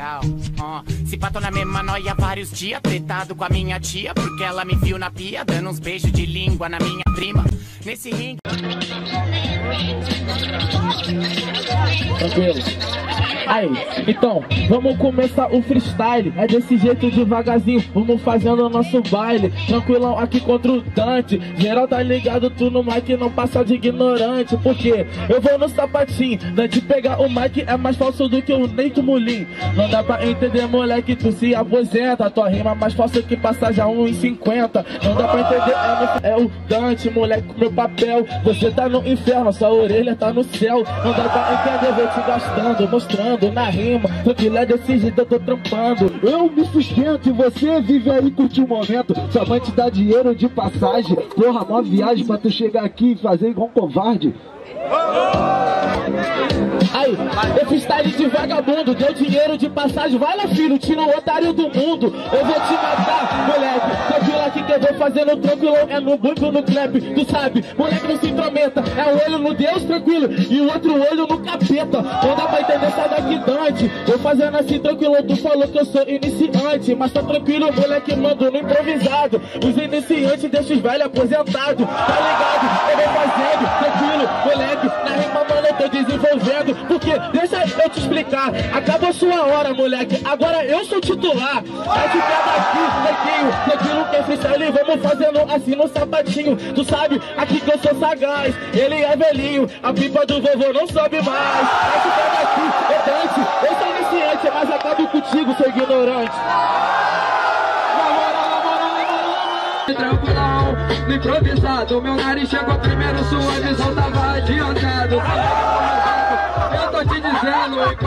legal. Ó, se pato na mesma noia vários dias, tretado com a minha tia, porque ela me viu na pia, dando uns beijos de língua na minha prima. Nesse ringue. Tranquilo. Aí, então, vamos começar o freestyle. É desse jeito devagarzinho, vamos fazendo o nosso baile. Tranquilão aqui contra o Dante. Geral tá ligado, tu no mic não passa de ignorante. Porque eu vou no sapatinho. Dante pegar o mic é mais falso do que o Neito Mulim. Não dá pra entender, moleque, tu se aposenta. Tua rima mais falsa que passar já 1,50. Não dá pra entender, é, no, é o Dante, moleque, meu papel. Você tá no inferno, sua orelha tá no céu. Não dá pra entender, vou te gastando, mostrando na rima. Tranquilo, é desse jeito eu tô trampando. Eu me sustento e você vive aí curtir o momento. Sua mãe te dá dinheiro de passagem. Porra, uma viagem pra tu chegar aqui e fazer igual um covarde. Aí, eu freestyle de vagabundo, deu dinheiro de passagem, vai lá filho, tira o otário do mundo, eu vou te matar, moleque, tranquilo aqui que eu vou fazendo tranquilão, é no bumbo no clap, tu sabe, moleque não se intrometa, é o olho no Deus tranquilo, e o outro olho no capeta, não dá pra entender, sai daqui Dante, vou fazendo assim tranquilo, tu falou que eu sou iniciante, mas tá tranquilo, moleque, mando no improvisado, os iniciantes deixa os velhos aposentados, tá ligado, eu vou fazendo, tranquilo, moleque, na rima eu tô desenvolvendo, porque deixa eu te explicar, acabou sua hora, moleque. Agora eu sou titular. Vai ficar daqui, neguinho. Tranquilo que é freestyle, vamos fazendo assim no sapatinho. Tu sabe, aqui que eu sou sagaz. Ele é velhinho, a pipa do vovô não sobe mais. Vai ficar daqui, é dante. Eu sou iniciante, mas acabo contigo, seu ignorante. Tranquilão, improvisado, meu nariz chegou primeiro, sua visão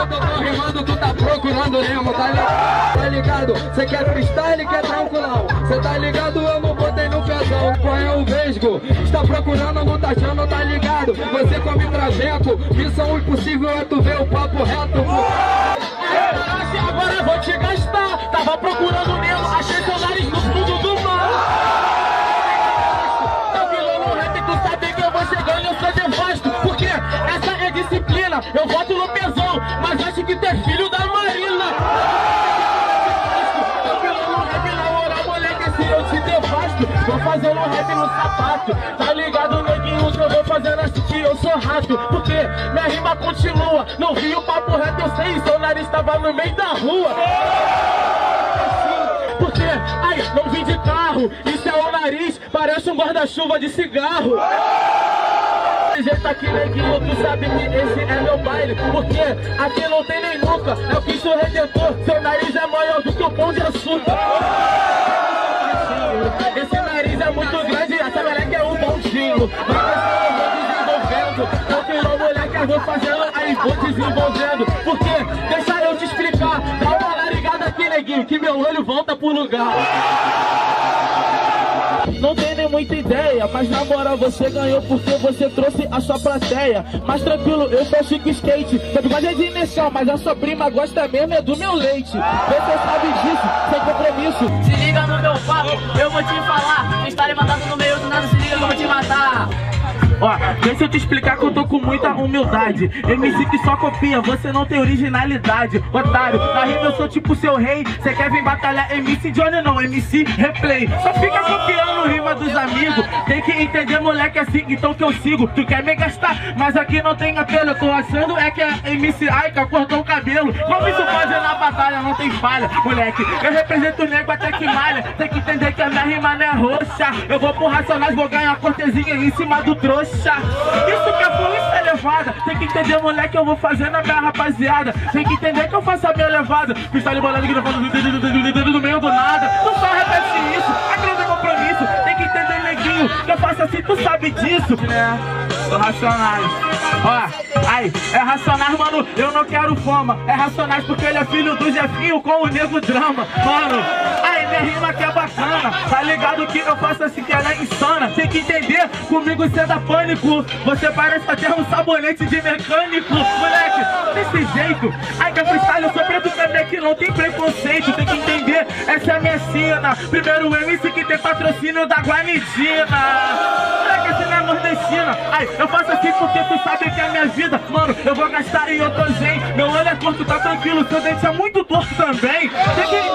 enquanto eu tô rimando, tu tá procurando Nemo, tá ligado? Tá ligado? Cê quer freestyle, quer tranquilão. Cê tá ligado? Eu não botei no pezão. Qual é o vesgo? Está procurando, não tá achando, tá ligado? Você come traveco, missão impossível é tu ver o papo devasto, vou fazendo rap no sapato. Tá ligado, neguinho, que eu vou fazendo assim que eu sou rato. Porque minha rima continua, não vi o papo reto, eu sei, seu nariz tava no meio da rua. Porque, ai, não vim de carro, isso é o nariz, parece um guarda-chuva de cigarro. Jeito aqui, neguinho, tu sabe que esse é meu baile. Porque aqui não tem nem nunca, é o Cristo Redentor. Seu nariz é maior do que o pão de açúcar. Esse nariz é muito grande, essa moleque é um bondinho. Mas eu vou desenvolvendo, tranquilo, moleque, eu vou fazendo, aí vou desenvolvendo. Porque, deixa eu te explicar, dá uma larigada aqui, neguinho, que meu olho volta pro lugar. Não tem nem muita ideia, mas na moral você ganhou porque você trouxe a sua plateia. Mas tranquilo, eu sou Chico Skate. Sabe mais é de imersão, mas a sua prima gosta mesmo é do meu leite. Você sabe disso, sem compromisso. Se liga no meu papo, eu vou te falar. Freestyle mandado no meio do nada, se liga que eu vou te matar. Ó, deixa eu te explicar que eu tô com muita humildade. MC que só copia, você não tem originalidade. Otário, na rima eu sou tipo seu rei. Cê quer vir batalhar MC Johnny não, MC Replay. Só fica copiando rima dos amigos. Tem que entender, moleque, assim, então que eu sigo. Tu quer me gastar, mas aqui não tem apelo. Eu tô achando é que a MC Aika cortou o cabelo. Como isso pode na batalha, não tem falha, moleque. Eu represento o nego até que malha. Tem que entender que a minha rima não é roxa. Eu vou pro Racionais, vou ganhar cortezinha em cima do trouxa. Isso que é fluência elevada. Tem que entender, moleque, eu vou fazendo a minha rapaziada. Tem que entender que eu faço a minha levada. Freestyle bolado aqui no meio do nada. Tu só repete isso, não tem compromisso. Tem que entender, neguinho, que eu faço assim, tu sabe disso. É, sou racionais. Ó, aí, é racionais, mano, eu não quero fama. É racionais porque ele é filho do Jefinho com o nego drama. Mano, minha rima que é bacana. Tá ligado que eu faço assim que ela é insana. Tem que entender, comigo cê dá pânico. Você parece até um sabonete de mecânico. Moleque, desse jeito. Ai, que é freestyle, eu sou preto também que não tem preconceito. Tem que entender, essa é minha sina. Primeiro MC que tem patrocínio da Guanidina. Moleque, esse não é nordestina. Ai, eu faço assim porque tu sabe que é minha vida. Mano, eu vou gastar e eu tô zen. Meu olho é torto, tá tranquilo. Seu dente é muito torto também. Tem que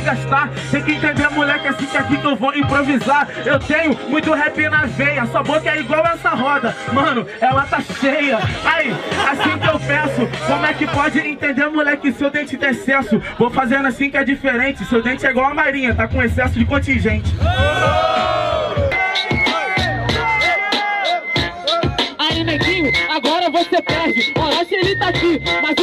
me gastar. Tem que entender, moleque, assim que aqui que eu vou improvisar. Eu tenho muito rap na veia. Sua boca é igual essa roda. Mano, ela tá cheia. Ai, assim que eu peço. Como é que pode entender, moleque, seu dente tem excesso? Vou fazendo assim que é diferente. Seu dente é igual a marinha, tá com excesso de contingente. Aí, neguinho, agora você perde. Se ele tá aqui, mas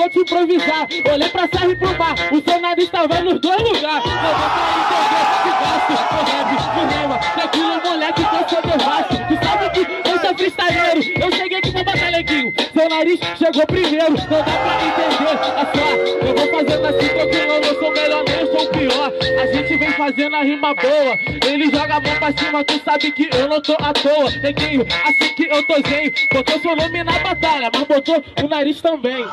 vou te improvisar. Olhei pra serra e pro bar, o seu nariz tava nos dois lugares. Não dá pra entender que gasto, o rap, o rema. Que aquilo, moleque, que eu sou devasto. Tu sabe que eu sou freestyleiro. Eu cheguei pra batalha, neguinho. Seu nariz chegou primeiro, não dá pra entender. É só, eu vou fazendo assim, eu A gente vem fazendo a rima boa. Ele joga a mão pra cima, tu sabe que eu não tô à toa. Neguinho, assim que eu tô zen. Botou seu nome na batalha, mas botou o nariz também.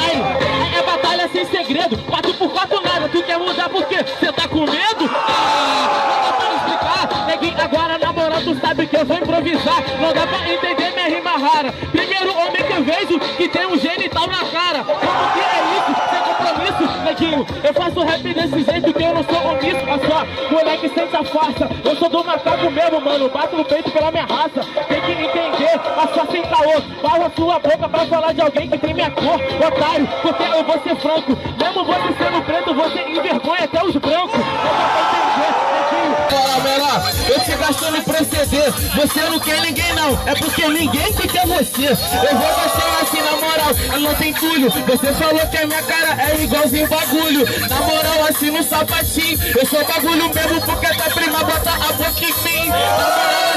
Aí, é batalha sem segredo, 4 por 4 nada, tu quer mudar por quê? Cê tá com medo? Ah, não dá pra explicar, neguinho, agora na moral tu sabe que eu vou improvisar, não dá pra entender minha rima rara. Primeiro homem que eu vejo que tem um genital na cara, como que é isso? Sem compromisso, neguinho, eu faço rap desse jeito que eu não sou omisso, só, moleque sente a farsa, eu sou do macaco mesmo, mano, bato no peito pela minha raça, tem que entender, mas só sem caô, barra sua boca pra falar de alguém que tem minha cor, otário, porque eu vou ser franco, mesmo você sendo preto, você envergonha até os brancos, pra neguinho, Fala, eu te gastando proceder. Você não quer ninguém, não. É porque ninguém que quer você. Eu vou gastando assim, na moral, eu não tem tulho. Você falou que a minha cara é igualzinho bagulho. Na moral, assim no sapatinho. Eu sou bagulho mesmo porque tua prima bota a boca em mim.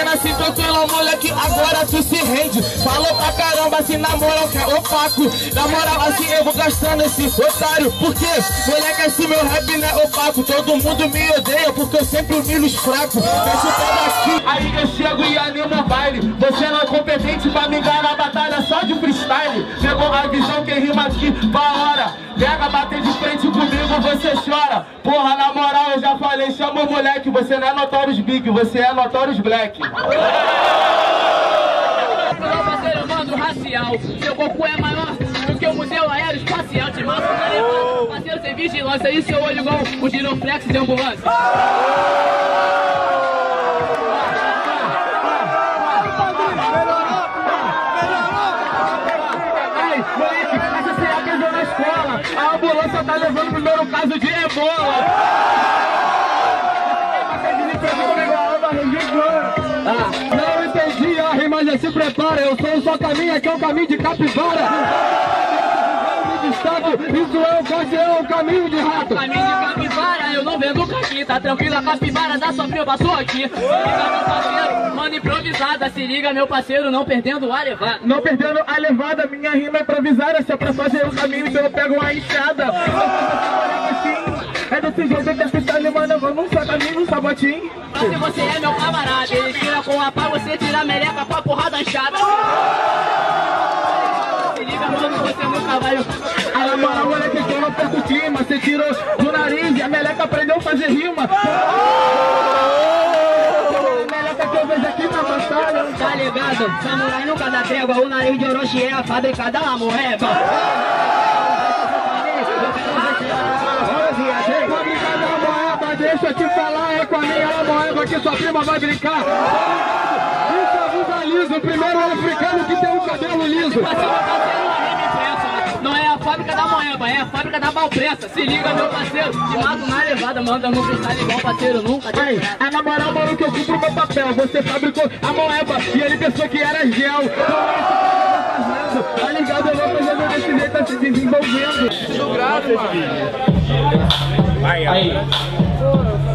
Fazendo assim, tranquilo, moleque. Agora tu se rende. Falou pra caramba, assim, na moral, que é opaco. Na moral, assim eu vou gastando esse otário. Porque, moleque, assim meu rap não é opaco. Todo mundo me odeia porque eu sempre humilho os fracos. Todo aqui. Aí eu chego e animo o baile. Você não é competente pra me ganhar na batalha só de freestyle. Pegou a visão, quem rima aqui, pra hora. Pega, bater de frente comigo, você chora. Porra, na moral, eu já falei, chama o moleque. Você não é Notorious Big, você é Notorious Black. Mando racial. Seu Goku é maior do que o Museu Aeroespacial. Te mando na levada. Parceiro, sem vigilância. E seu olho igual o giroflex de ambulância. A prisão na escola. A ambulância tá levando o primeiro caso de ebola. Não entendi a rima, já se prepara. Eu sou o só caminho, que é o caminho de capivara. Isso é o corte, é o caminho de rato. Caqui. Tá tranquilo, a capivara da sua frio passou aqui. Liga, meu parceiro, mano improvisada. Se liga, meu parceiro, não perdendo a levada. Não perdendo a levada, minha rima é improvisada. Se é pra fazer o caminho, então eu pego uma enxada. Essa. É desse jeito que você tá mano, vamos só caminho, sabotinho. Se você é meu camarada, ele tira com a pá, você tira a meleca com a porrada inchada. Se liga, mano, você nunca vai. Aí na moral, moleque, que eu não perco o clima. Você tirou batalha. Tá ligado? Samurai nunca dá trégua, o nariz de Orochi é a fábrica da morreba. Fabricada a moeba, deixa eu te falar, é com a minha moeba que sua prima vai brincar. Isso é o primeiro africano que tem um cabelo liso. Fábrica da moeba, é a fábrica da balpressa. Se liga, meu parceiro, te mato na levada, manda no freestyle igual parceiro, nunca tem é na moral, mano, que eu cumpro meu papel. Você fabricou a moeba e ele pensou que era gel. Então é isso que eu tô fazendo. Tá ligado? Eu vou fazendo desse jeito, tá se desenvolvendo. Aí,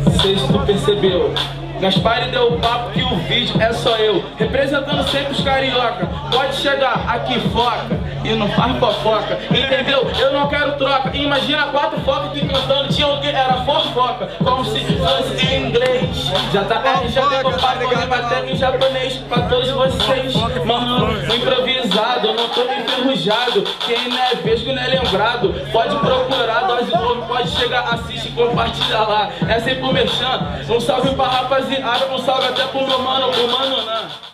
não sei se tu percebeu. Gaspar deu o papo que o vídeo é só eu. Representando sempre os carioca. Pode chegar aqui, foca. E não faz fofoca. Entendeu? Eu não quero troca. Imagina quatro focas que cantando. Tinha o que? Era foco foca, como se fosse em inglês. Já tá R, já tem papo, rima até em japonês pra todos vocês. Mano, improvisado, não tô enferrujado. Quem não é vesgo não é lembrado. Pode procurar, dose novo, pode chegar, assiste e compartilha lá. É sempre o Merchan. Um salve pra rapaziada, um salve até pro meu mano, pro mano, não.